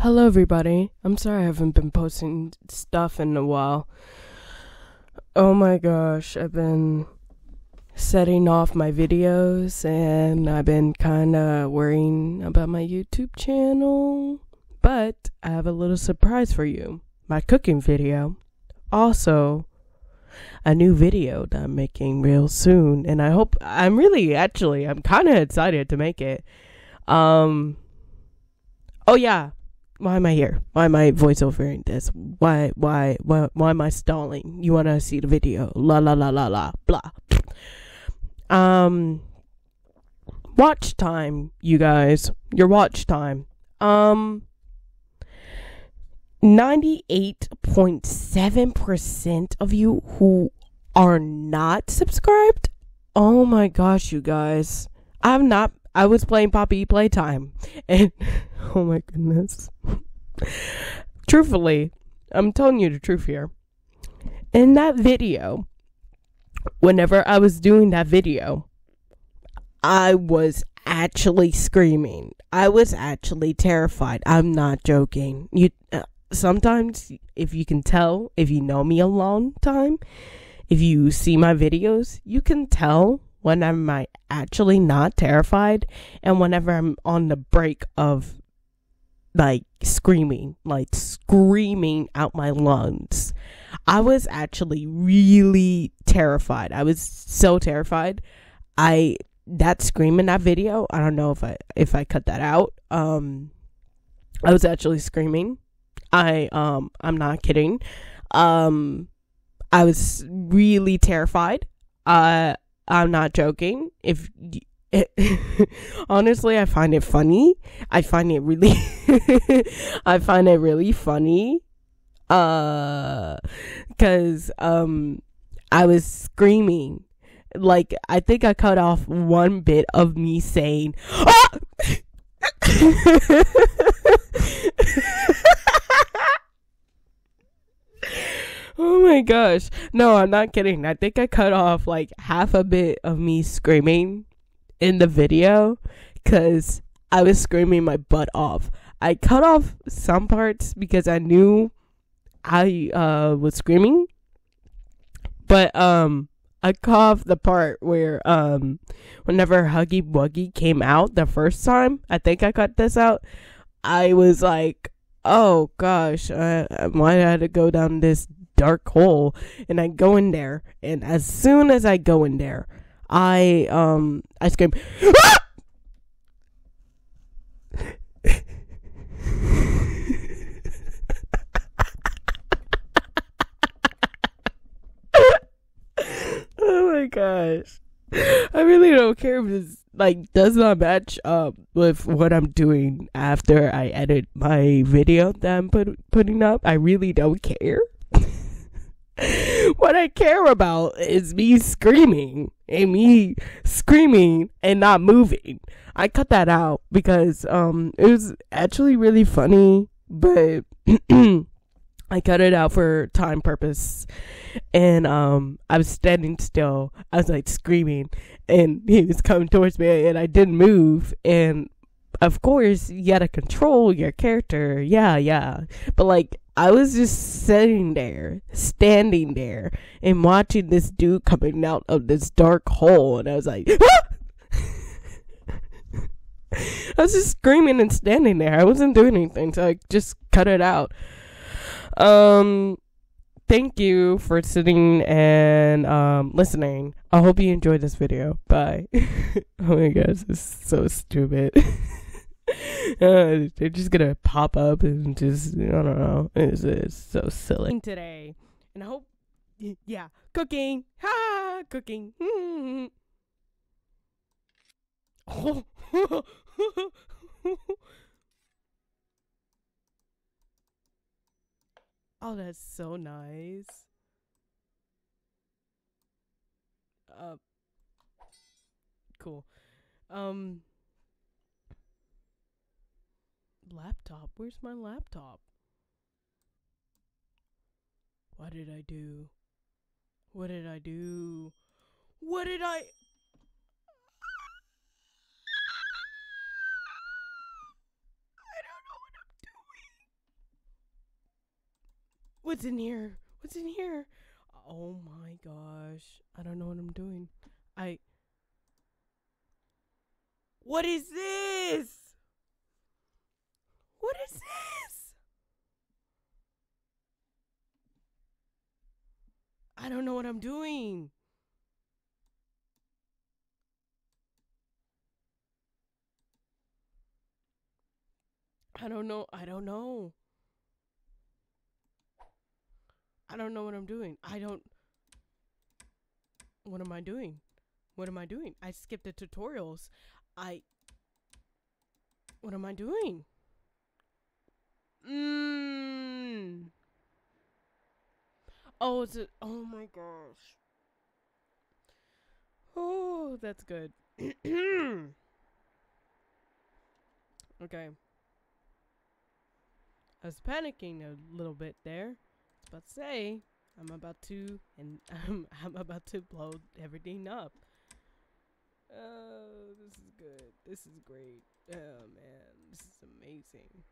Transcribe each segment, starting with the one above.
Hello, everybody. I'm sorry I haven't been posting stuff in a while. Oh my gosh, I've been setting off my videos and I've been kind of worrying about my YouTube channel. But I have a little surprise for you my cooking video. Also, a new video that I'm making real soon. And I hope, I'm really actually, I'm kind of excited to make it. Um, oh yeah why am I here? Why am I voiceovering this? Why, why, why, why am I stalling? You want to see the video? La la la la la blah. Um, watch time, you guys. Your watch time. Um, ninety-eight point seven percent of you who are not subscribed. Oh my gosh, you guys! I'm not. I was playing Poppy Playtime, and oh my goodness. Truthfully, I'm telling you the truth here. In that video, whenever I was doing that video, I was actually screaming. I was actually terrified. I'm not joking. You uh, sometimes if you can tell, if you know me a long time, if you see my videos, you can tell when I'm actually not terrified and whenever I'm on the break of like screaming, like screaming out my lungs. I was actually really terrified. I was so terrified. I that scream in that video, I don't know if I if I cut that out. Um I was actually screaming. I um I'm not kidding. Um I was really terrified. Uh I'm not joking. If it, honestly, I find it funny. I find it really, I find it really funny. Uh, cause, um, I was screaming. Like, I think I cut off one bit of me saying, ah! oh my gosh. No, I'm not kidding. I think I cut off like half a bit of me screaming in the video because I was screaming my butt off. I cut off some parts because I knew I uh, was screaming, but um, I cut off the part where um, whenever Huggy Wuggy came out the first time, I think I cut this out. I was like, oh gosh, I, I have to go down this dark hole? And I go in there, and as soon as I go in there, I um I scream. Ah! oh my gosh. I really don't care if this like does not match up with what I'm doing after I edit my video that I'm put, putting up. I really don't care. what I care about is me screaming and me screaming and not moving. I cut that out because um it was actually really funny, but I cut it out for time purpose. And um I was standing still. I was like screaming and he was coming towards me and I didn't move and of course you gotta control your character. Yeah, yeah. But like I was just sitting there, standing there, and watching this dude coming out of this dark hole, and I was like, ah! I was just screaming and standing there. I wasn't doing anything, so I just cut it out. Um, thank you for sitting and um listening. I hope you enjoyed this video. Bye. oh my gosh, this is so stupid. uh, they're just gonna pop up and just I don't know. It's, it's so silly today, and I hope yeah, cooking, ha, cooking. oh. oh, that's so nice. Uh, cool. Um laptop? Where's my laptop? What did I do? What did I do? What did I. I don't know what I'm doing. What's in here? What's in here? Oh my gosh. I don't know what I'm doing. I. What is this? What is this? I don't know what I'm doing. I don't know. I don't know. I don't know what I'm doing. I don't. What am I doing? What am I doing? I skipped the tutorials. I. What am I doing? Mmm. Oh, it's a. Oh my gosh. Oh, that's good. okay. I was panicking a little bit there. I about to say, I'm about to, and I'm, I'm about to blow everything up. Oh, this is good. This is great. Oh man, this is amazing.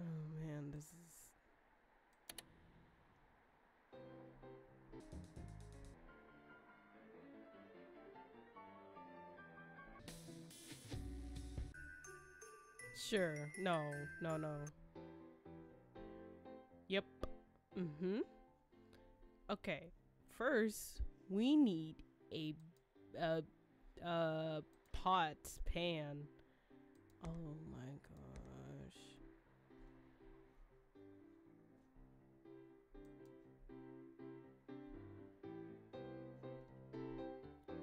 Oh man, this is. Sure. No, no, no. Yep. Mm-hmm. Okay. First, we need a uh uh pot pan. Oh my gosh.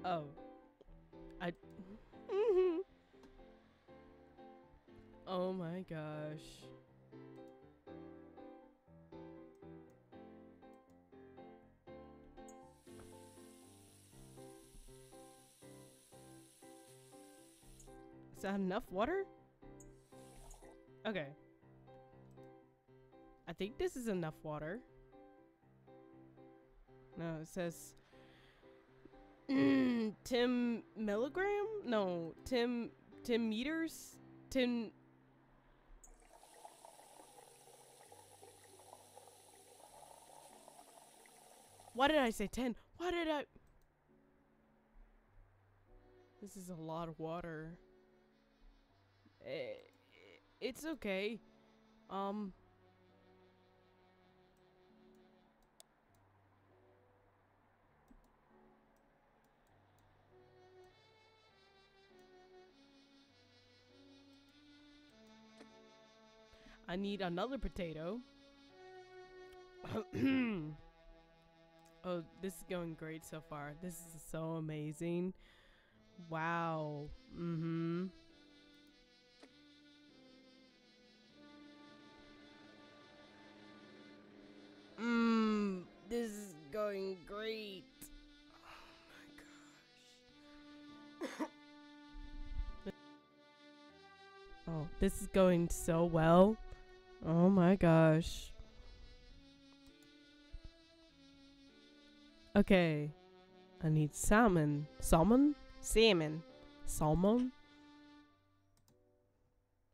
Oh. I Mhm. Oh my gosh. Is that enough water? Okay. I think this is enough water. No, it says mm, Tim milligram? No, Tim Tim meters? Tim Why did I say 10? Why did I This is a lot of water. Eh, It's okay. Um I need another potato. oh, this is going great so far. This is so amazing. Wow. Mm-hmm. Mmm, this is going great. Oh my gosh. oh, this is going so well. Oh my gosh. Okay. I need salmon. Salmon? Salmon. Salmon?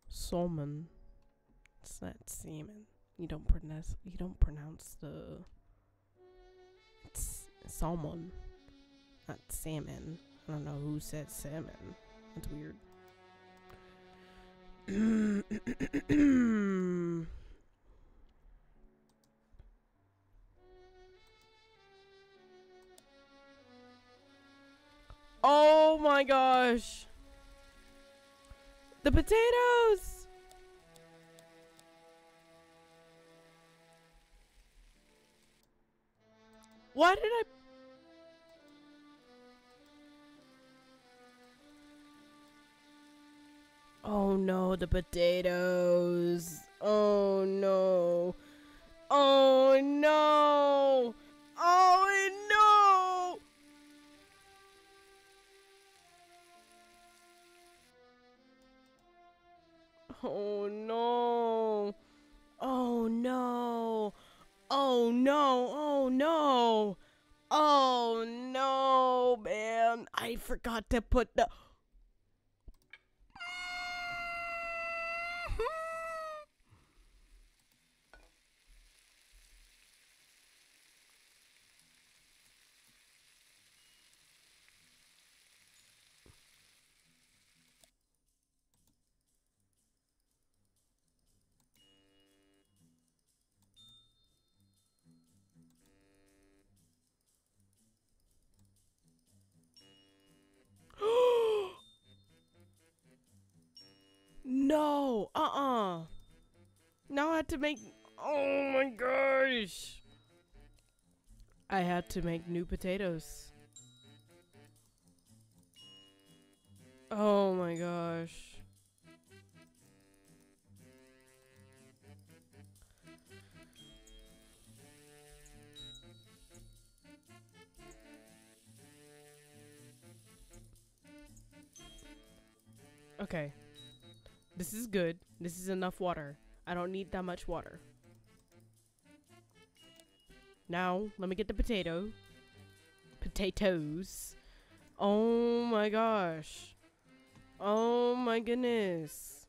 Salmon. It's not salmon. You don't pronounce you don't pronounce the it's salmon. Not salmon. I don't know who said salmon. That's weird. oh my gosh. The potatoes. Why did I Oh no, the potatoes. Oh no. Oh no. Oh no. Oh no. Oh no. Oh no. Oh no. Oh no, man. I forgot to put the had to make. Oh my gosh! I had to make new potatoes. Oh my gosh. Okay. This is good. This is enough water. I don't need that much water. Now, let me get the potato. Potatoes. Oh my gosh. Oh my goodness.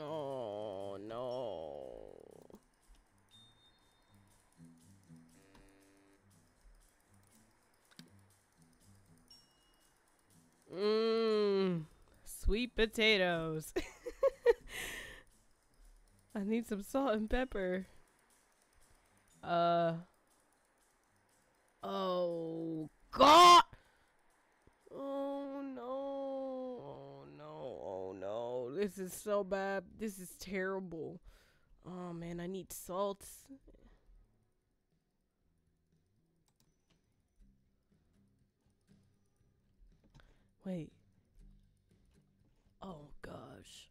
Oh no. Mmm. Sweet potatoes. I need some salt and pepper. Uh. Oh God. Oh no. Oh no. Oh no. This is so bad. This is terrible. Oh man, I need salt. Wait. Oh gosh.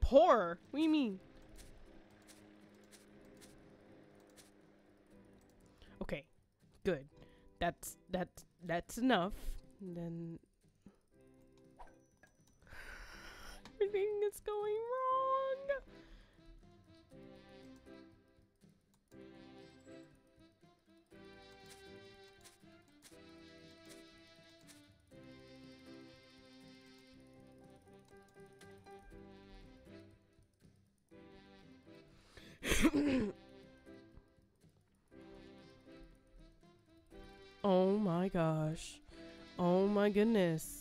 Poor? What do you mean? Okay. Good. That's that's that's enough. And then everything is going wrong. oh my gosh. Oh my goodness.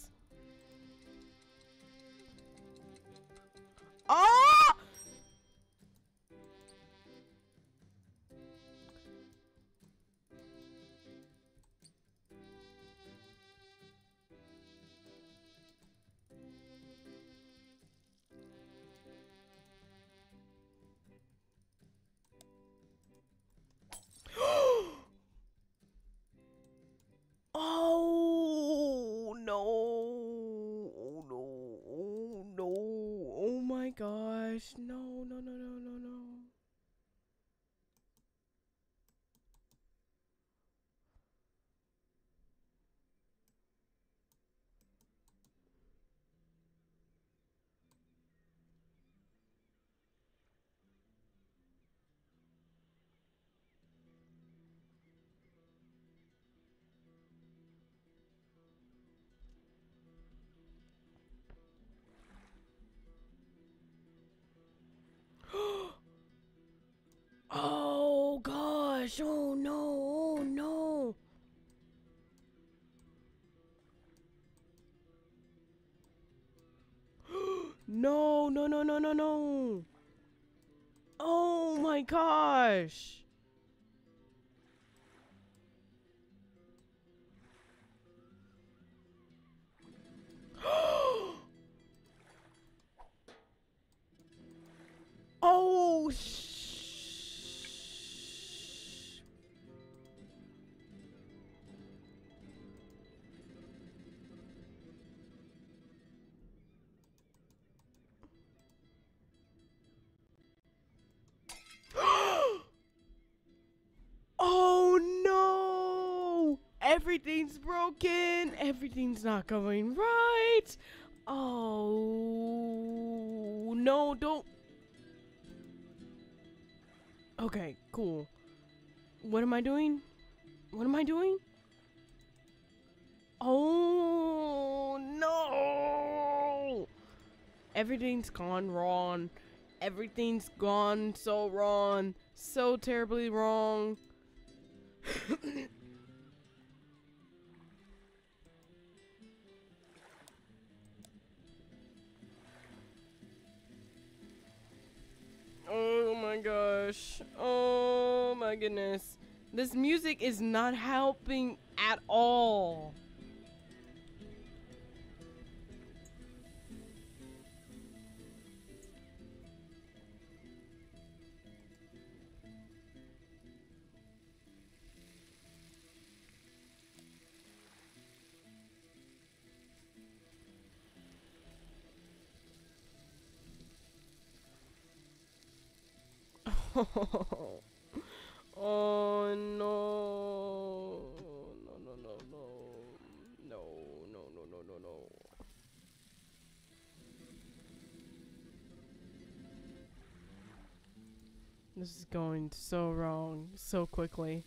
Gosh! No! No! No! No! No! Oh my gosh! oh Everything's broken. Everything's not going right. Oh no! Don't. Okay, cool. What am I doing? What am I doing? Oh no! Everything's gone wrong. Everything's gone so wrong. So terribly wrong. oh my gosh. Oh my goodness. This music is not helping at all. Oh, no. No, no, no, no. No, no, no, no, no, no. This is going so wrong so quickly.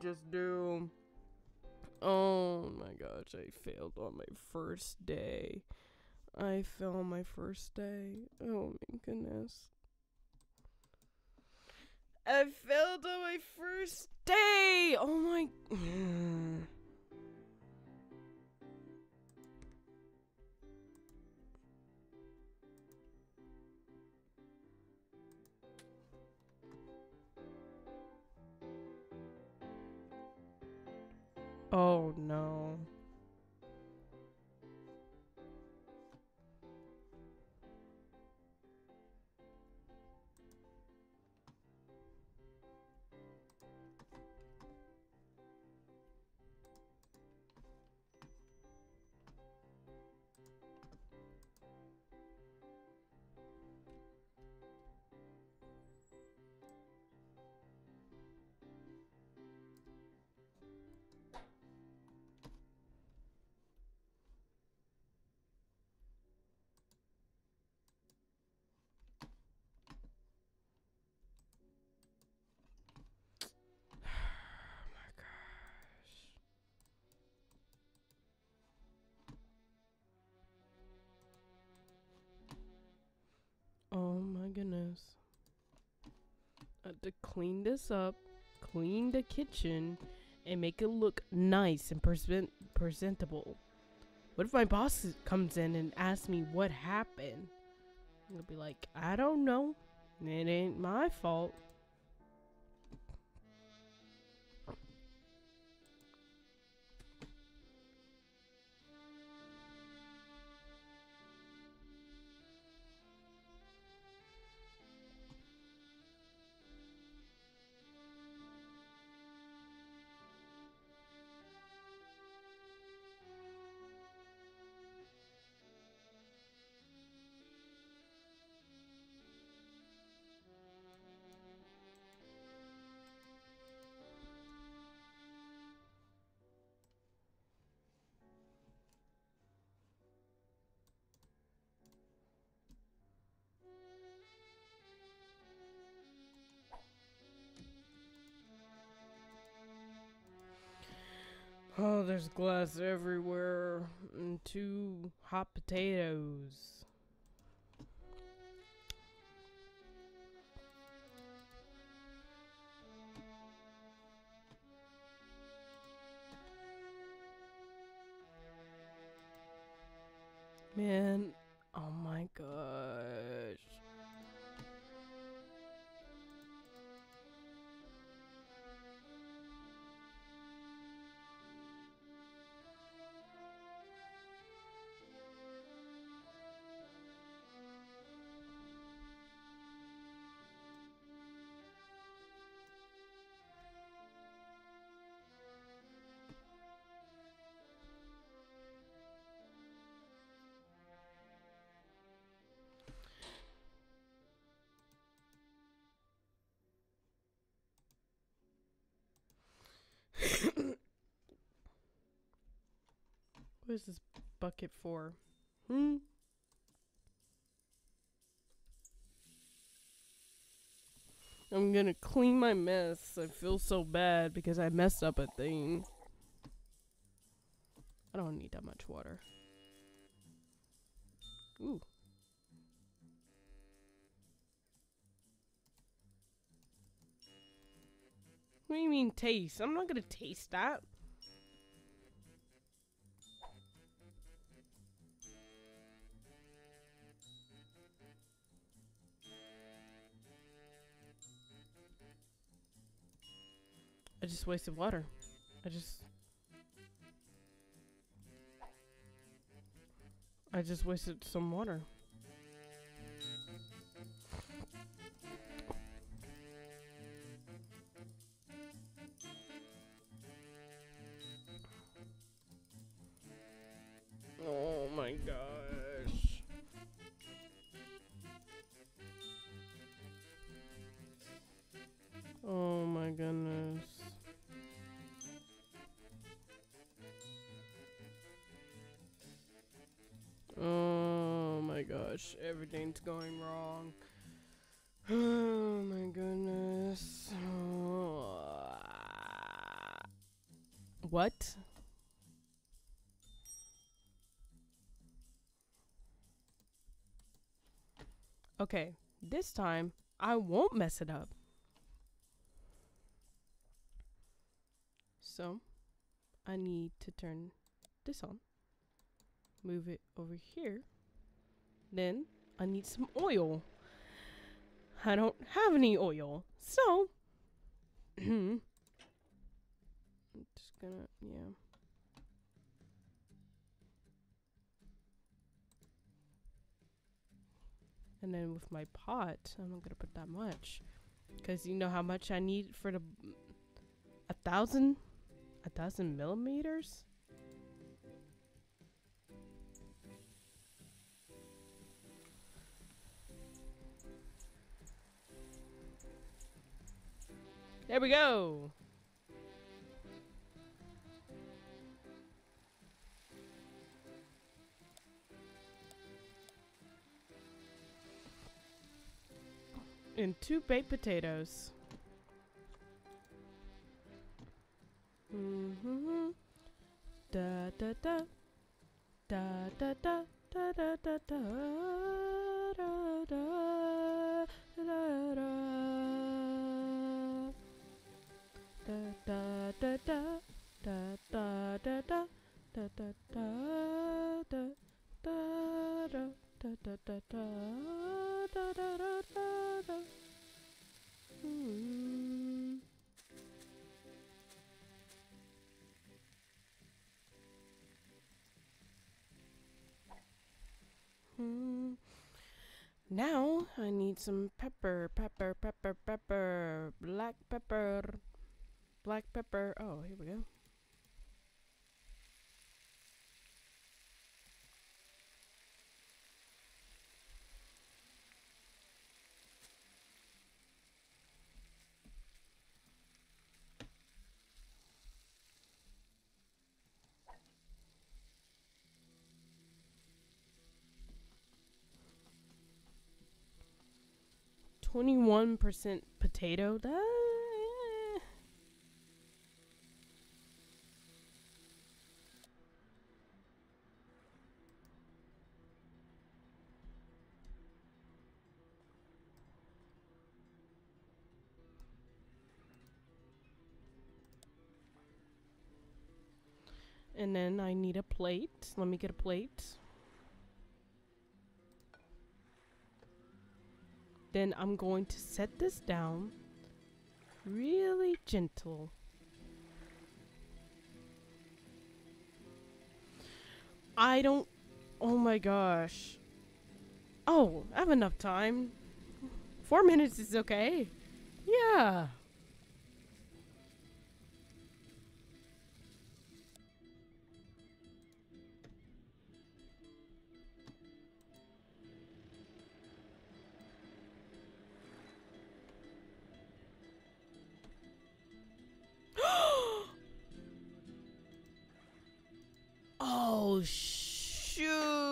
Just do? Oh my gosh, I failed on my first day. I failed on my first day. Oh my goodness. I failed on my first day! Oh my. goodness. I have to clean this up, clean the kitchen, and make it look nice and present presentable. What if my boss comes in and asks me what happened? I'll be like, I don't know. It ain't my fault. Oh, there's glass everywhere. And two hot potatoes. Man, oh my gosh. Who is this bucket for? Hmm? I'm gonna clean my mess. I feel so bad because I messed up a thing. I don't need that much water. Ooh. What do you mean taste? I'm not gonna taste that. Just wasted water. I just... I just wasted some water. Oh my gosh. Oh my goodness. My gosh, everything's going wrong. Oh my goodness. What? Okay, this time I won't mess it up. So, I need to turn this on. Move it over here. Then, I need some oil. I don't have any oil. So, I'm just gonna, yeah. And then with my pot, I'm not gonna put that much. Because you know how much I need for the... A thousand? A thousand millimeters? There we go! And two baked potatoes. Mm-hmm. Da da da. Da da da. Da da da da. Da da. Da da. Hmm. Hmm. Now I need some pepper, pepper, pepper, pepper, black pepper, black pepper. Oh, here we go. Twenty-one percent potato. That. And then I need a plate. Let me get a plate. Then I'm going to set this down really gentle. I don't. Oh my gosh. Oh, I have enough time. Four minutes is okay. Yeah. Oh shoot!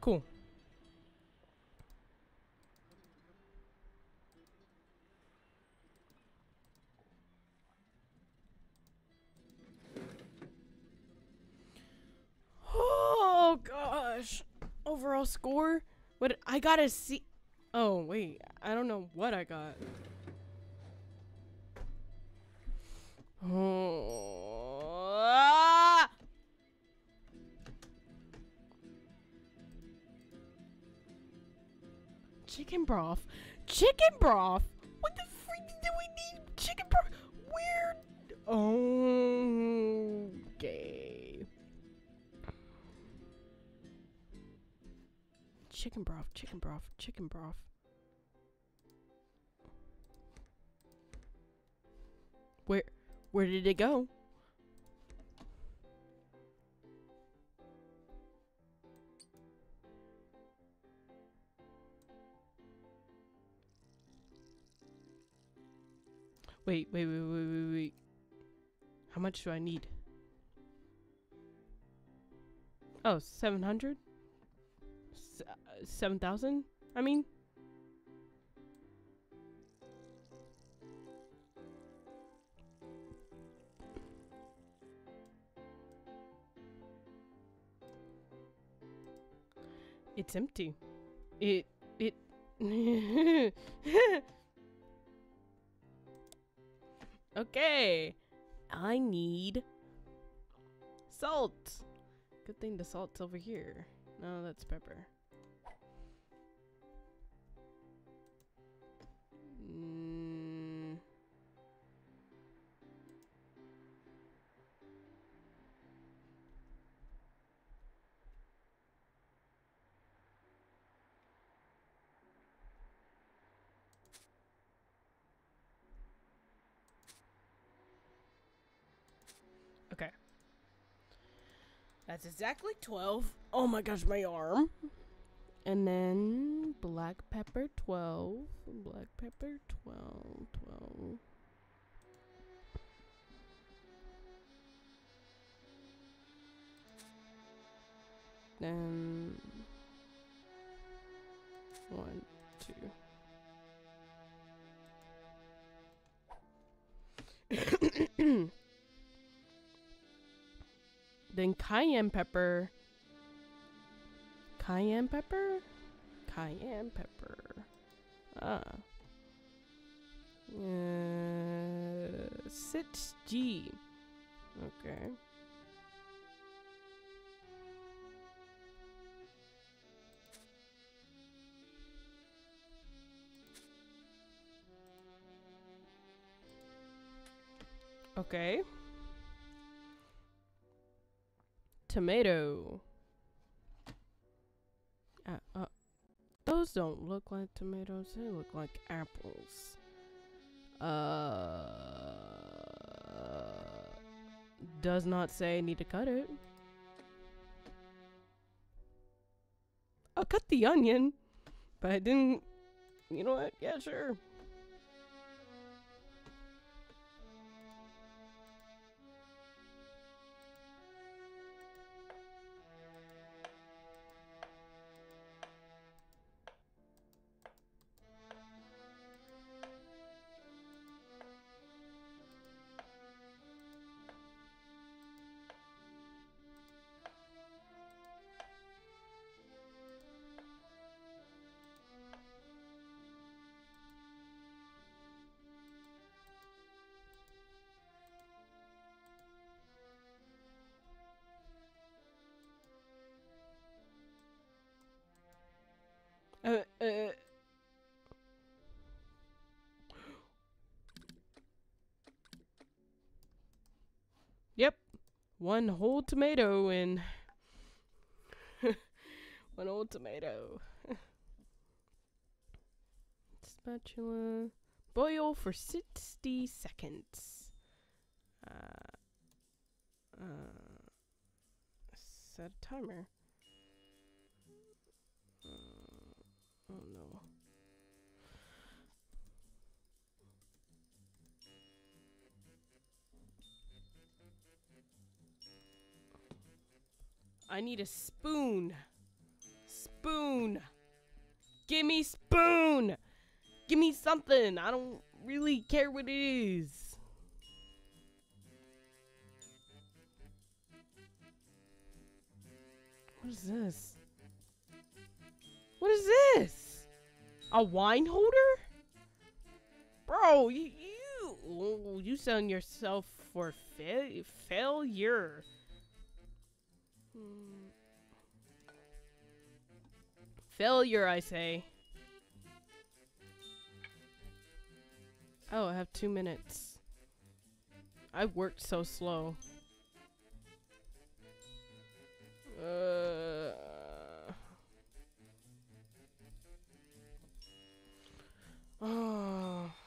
Cool. Oh gosh. Overall score? What I gotta see Oh wait, I don't know what I got. Oh. Chicken broth. Chicken broth. What the freak do we need chicken broth? Where? Okay. Chicken broth. Chicken broth. Chicken broth. Where? Where did it go? Wait, wait, wait, wait, wait, wait. How much do I need? Oh, 700? S- uh, 7,000? I mean? It's empty. It, it, Okay. I need salt. Good thing the salt's over here. No, that's pepper. That's exactly 12. Oh my gosh, my arm. And then black pepper 12. Black pepper 12. 12. Then one, two. Then cayenne pepper. Cayenne pepper? Cayenne pepper. Ah. Uh, sit G. Okay. Okay. Tomato. Uh, uh, those don't look like tomatoes. They look like apples. Uh, does not say I need to cut it. I'll cut the onion, but I didn't. You know what? Yeah, sure. One whole tomato and one whole tomato. Spatula. Boil for 60 seconds. Uh, uh, set a timer. Uh, oh no. I need a spoon. Spoon. Give me spoon. Give me something. I don't really care what it is. What is this? What is this? A wine holder? Bro, you you, you selling yourself for fa- failure. Failure, I say. Oh, I have two minutes. I worked so slow. Uh. Oh.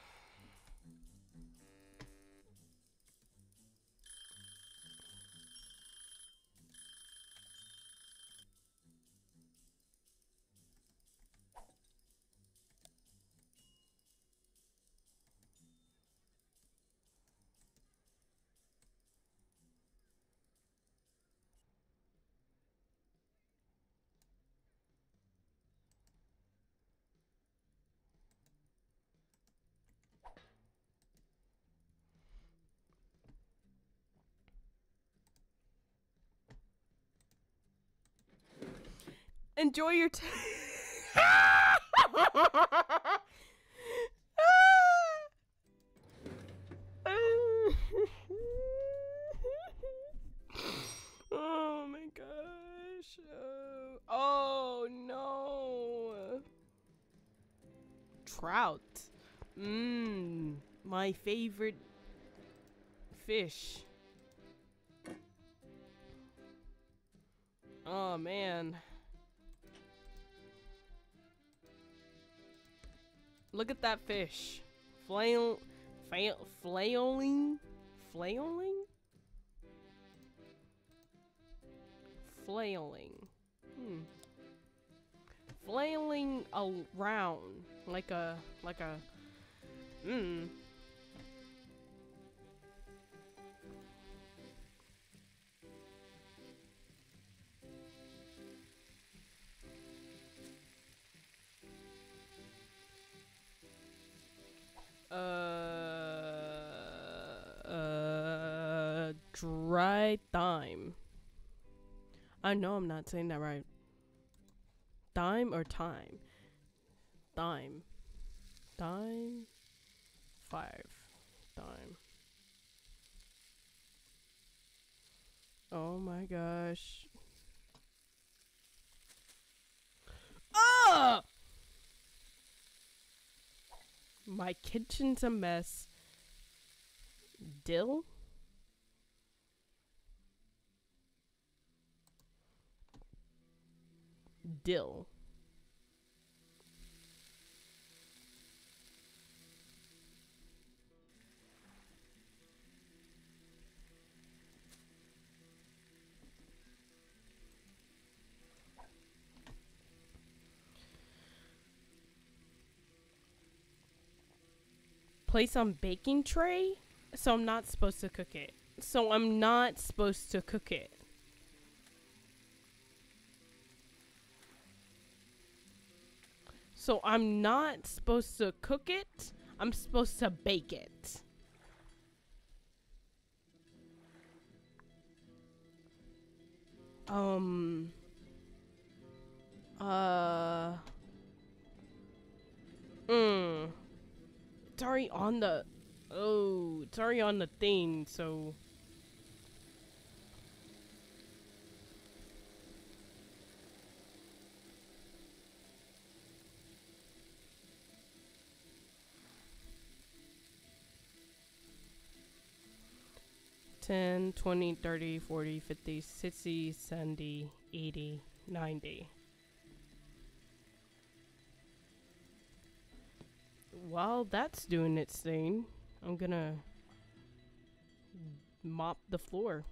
Enjoy your time. oh my gosh. Uh, oh no. Trout. Mmm. My favorite fish. Oh man. Look at that fish. Flail, flail, flailing, flailing, flailing. Hmm. Flailing around like a like a. Hmm. Uh, uh, dry thyme. I know I'm not saying that right. Dime or time? Dime. Dime. Five. Dime. Oh my gosh. Ah! My kitchen's a mess. Dill? Dill. Place on baking tray, so I'm not supposed to cook it. So I'm not supposed to cook it. So I'm not supposed to cook it. I'm supposed to bake it. Um uh mm it's already on the oh it's already on the thing so Ten, twenty, thirty, forty, fifty, sixty, seventy, eighty, ninety. While that's doing its thing, I'm gonna mop the floor.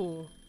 Cool.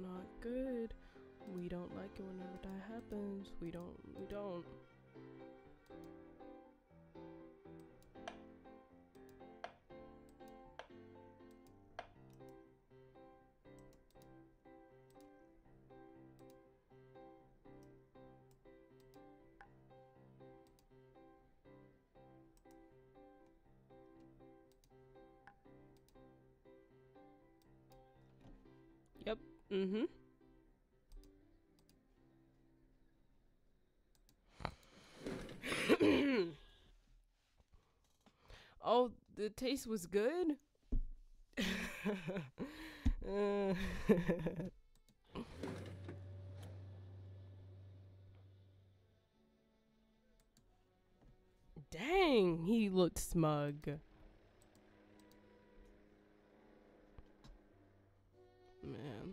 Not good. We don't like it whenever that happens. We don't. We don't. Mm-hmm. oh, the taste was good. Dang, he looked smug. Man.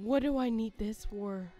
What do I need this for?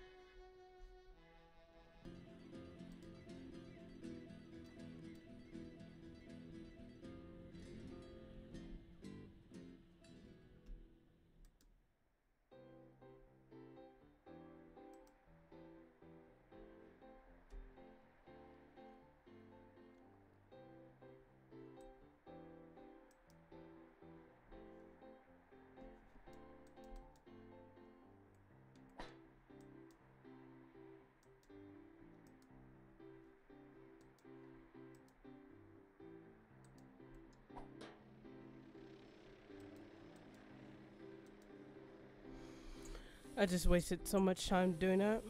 I just wasted so much time doing that.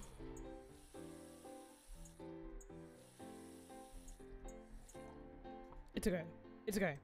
It's okay. It's okay.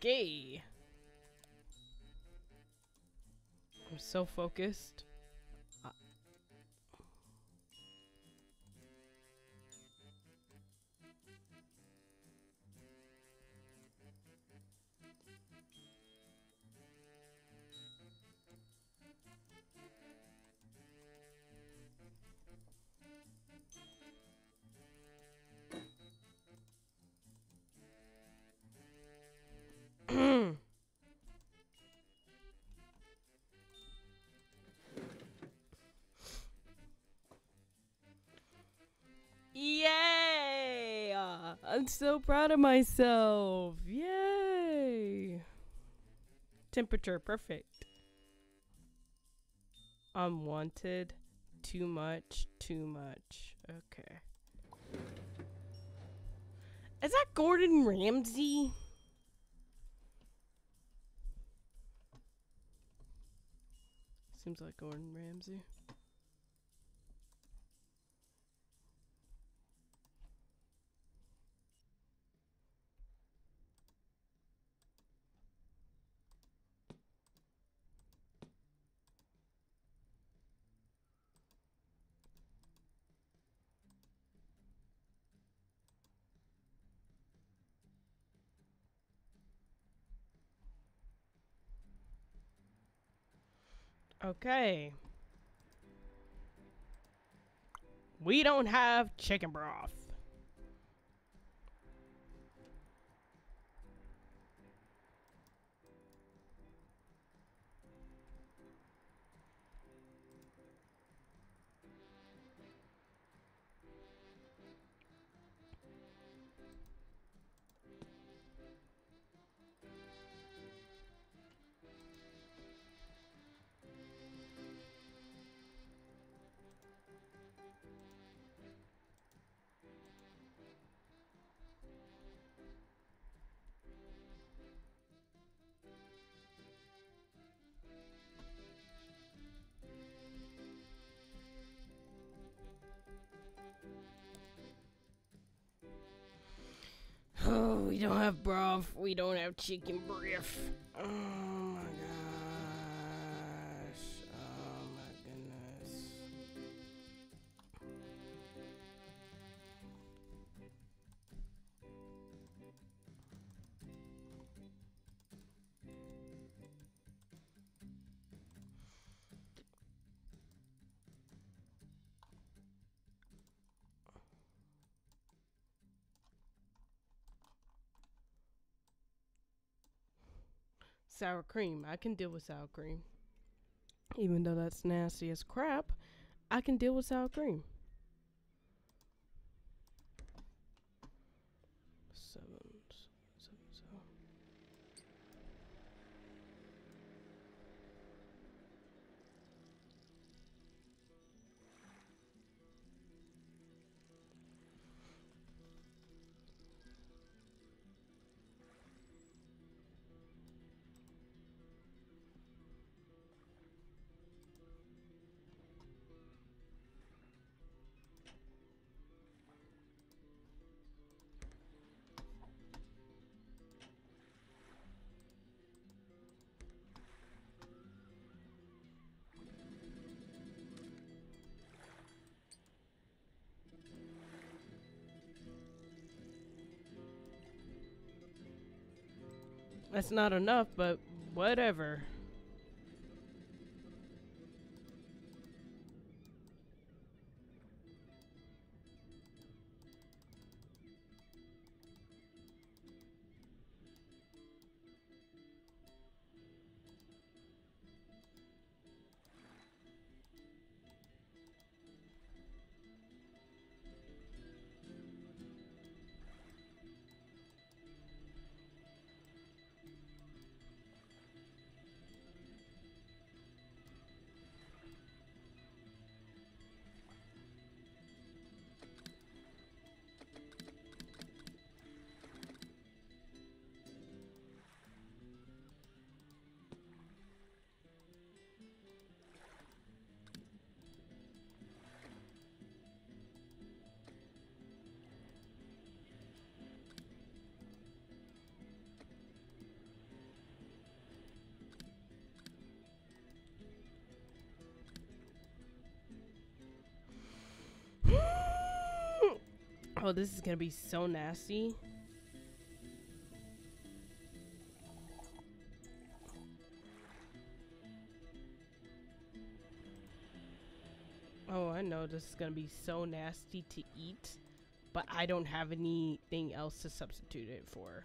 Okay. I'm so focused. I'm so proud of myself. Yay! Temperature perfect. Unwanted. Too much. Too much. Okay. Is that Gordon Ramsay? Seems like Gordon Ramsay. Okay. We don't have chicken broth. Oh, we don't have broth. We don't have chicken broth. Oh Sour cream. I can deal with sour cream. Even though that's nasty as crap, I can deal with sour cream. Not enough, but whatever. Oh, this is gonna be so nasty. Oh, I know this is gonna be so nasty to eat, but I don't have anything else to substitute it for.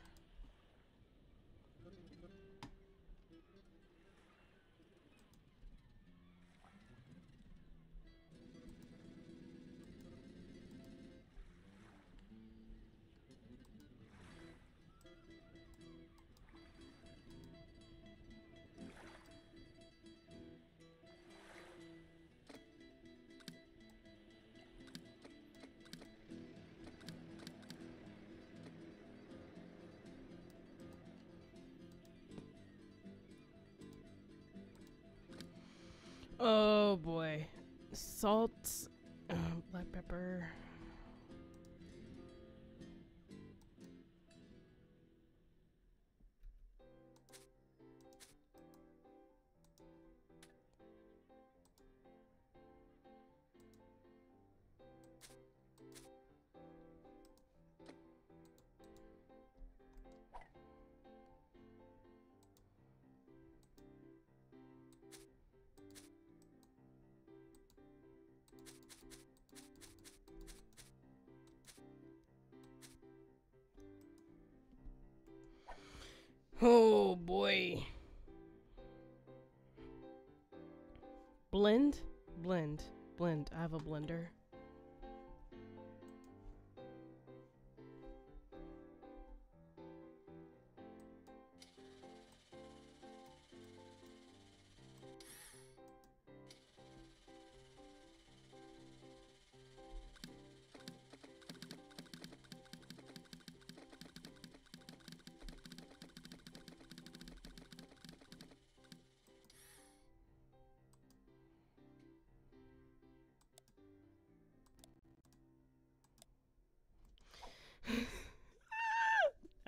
Oh boy. Salt, Oh boy. Blend? Blend. Blend. I have a blender.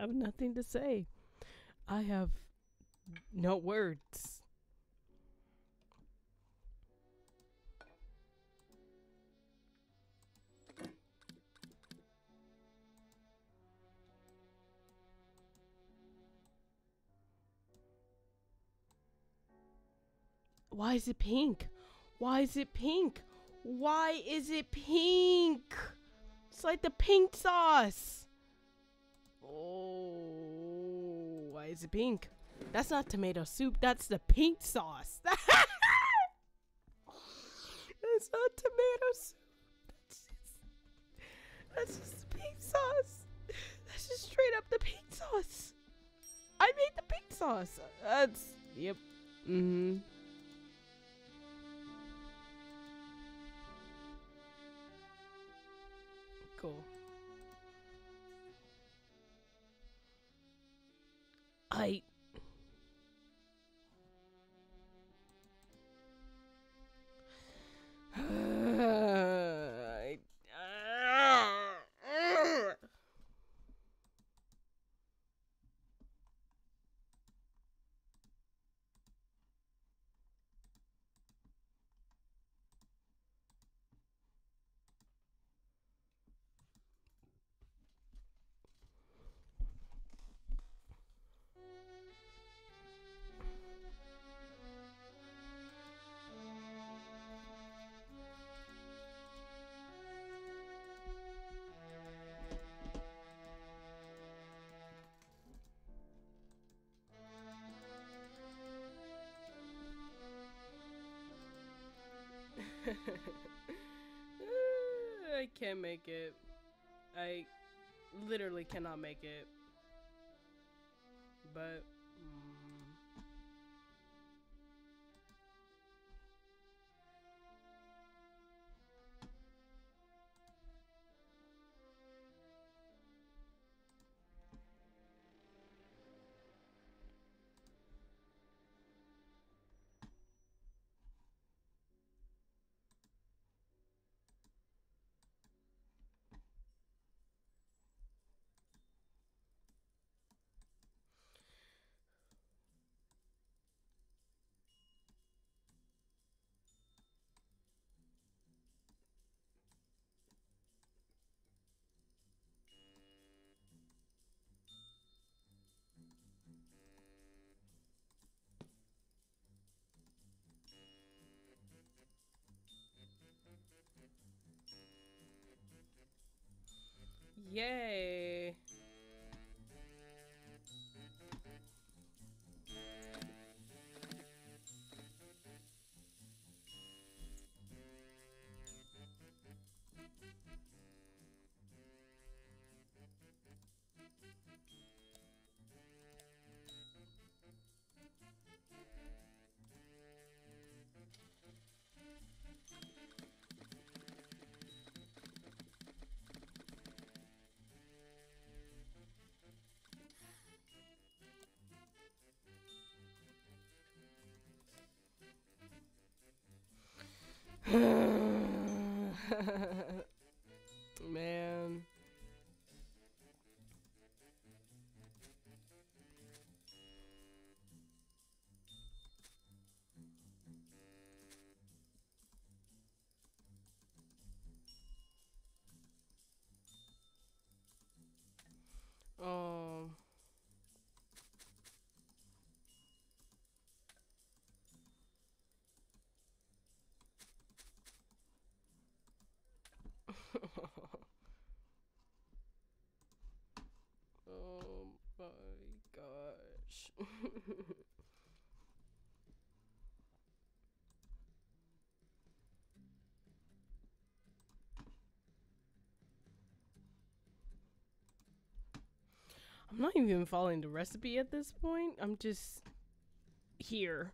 Have nothing to say. I have no words. Why is it pink? Why is it pink? Why is it pink? It's like the pink sauce. Oh, why is it pink? That's not tomato soup. That's the pink sauce. That's not tomato soup. That's just, that's just the pink sauce. That's just straight up the pink sauce. I made the pink sauce. That's, yep. Mm hmm. Cool. I- can't make it. I literally cannot make it. But. Yay. Um. oh my gosh. I'm not even following the recipe at this point. I'm just here.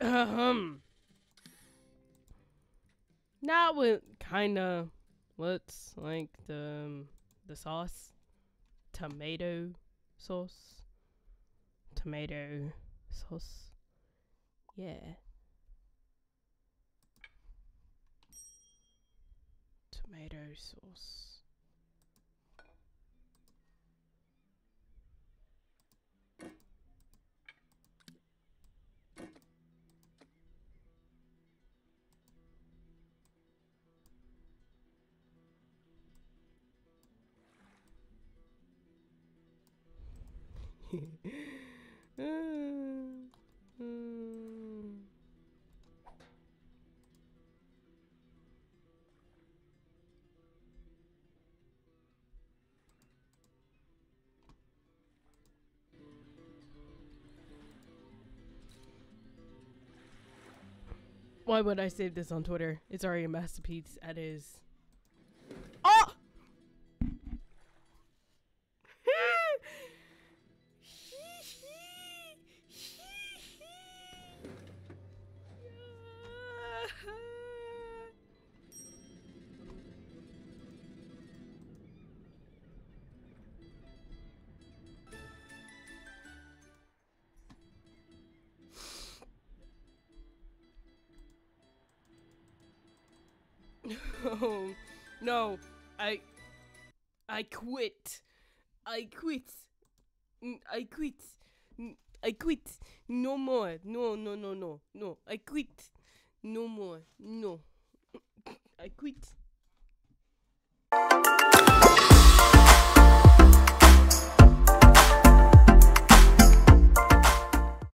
Um. Now with kind of what's like the um, the sauce, tomato sauce, tomato sauce. Yeah. Tomato sauce. Why would I save this on Twitter? It's already a masterpiece at is. Quit. I quit. Mm, I quit. Mm, I quit. No more. No, no, no, no, no. I quit. No more. No. I quit.